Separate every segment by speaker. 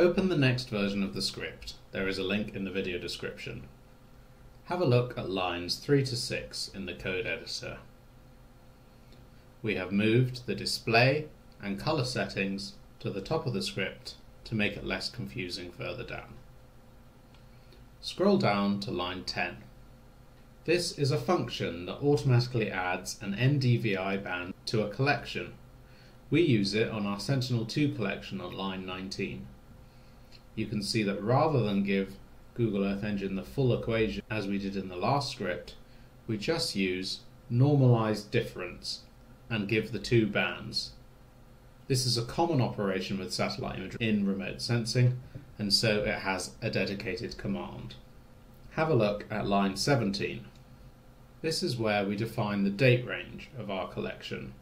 Speaker 1: Open the next version of the script. There is a link in the video description. Have a look at lines 3 to 6 in the code editor. We have moved the display and color settings to the top of the script to make it less confusing further down. Scroll down to line 10. This is a function that automatically adds an NDVI band to a collection. We use it on our Sentinel-2 collection on line 19. You can see that rather than give Google Earth Engine the full equation as we did in the last script, we just use normalized difference and give the two bands. This is a common operation with satellite imagery in remote sensing, and so it has a dedicated command. Have a look at line 17. This is where we define the date range of our collection.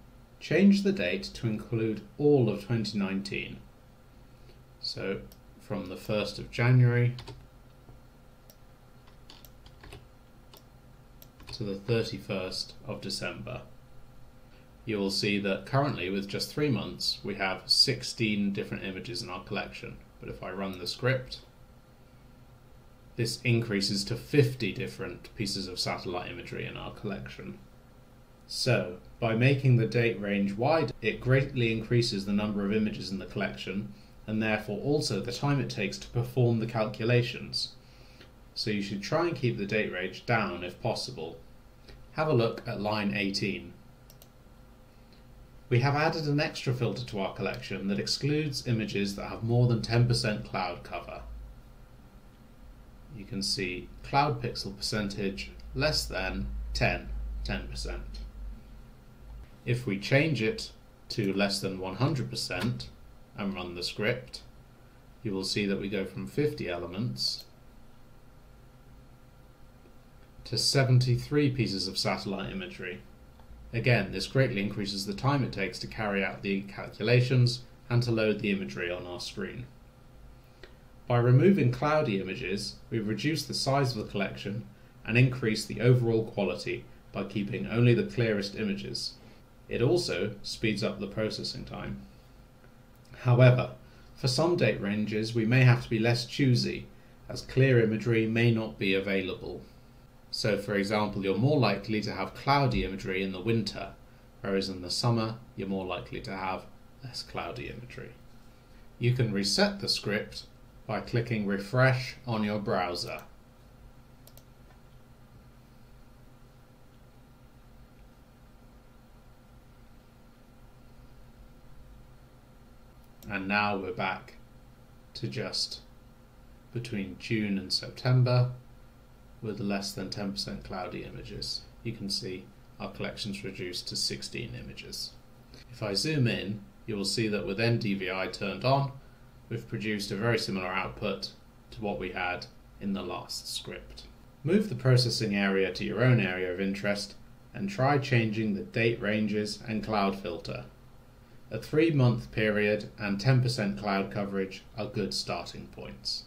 Speaker 1: Change the date to include all of 2019. So from the 1st of January to the 31st of December. You will see that currently, with just three months, we have 16 different images in our collection. But if I run the script, this increases to 50 different pieces of satellite imagery in our collection. So, by making the date range wide, it greatly increases the number of images in the collection and therefore also the time it takes to perform the calculations. So you should try and keep the date range down if possible. Have a look at line 18. We have added an extra filter to our collection that excludes images that have more than 10% cloud cover you can see cloud pixel percentage less than 10, 10%. If we change it to less than 100% and run the script, you will see that we go from 50 elements to 73 pieces of satellite imagery. Again, this greatly increases the time it takes to carry out the calculations and to load the imagery on our screen. By removing cloudy images, we reduce the size of the collection and increase the overall quality by keeping only the clearest images. It also speeds up the processing time. However, for some date ranges we may have to be less choosy as clear imagery may not be available. So for example, you're more likely to have cloudy imagery in the winter, whereas in the summer you're more likely to have less cloudy imagery. You can reset the script by clicking refresh on your browser. And now we're back to just between June and September with less than 10% cloudy images. You can see our collection's reduced to 16 images. If I zoom in, you will see that with NDVI turned on, we've produced a very similar output to what we had in the last script. Move the processing area to your own area of interest and try changing the date ranges and cloud filter. A three month period and 10% cloud coverage are good starting points.